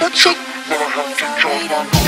What's up. Never have to join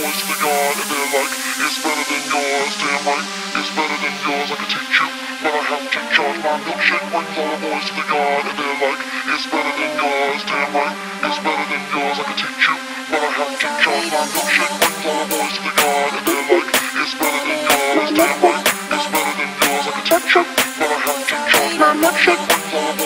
wants the yard and they're like, it's better than yours, damn right, it's better than yours, I can teach you, but I have to charge my milkshake brings all the boys to and they're like, it's better than yours, damn right, it's better than yours, I can teach you, but I have to charge my milkshake brings all the boys to and they're like, it's better than yours, damn right, it's better than yours, I can teach you, but I have to charge my milkshake brings all the boys to.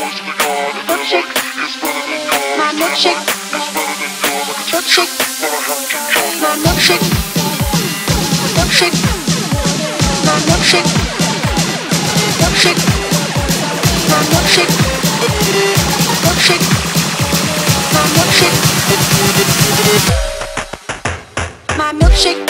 Shake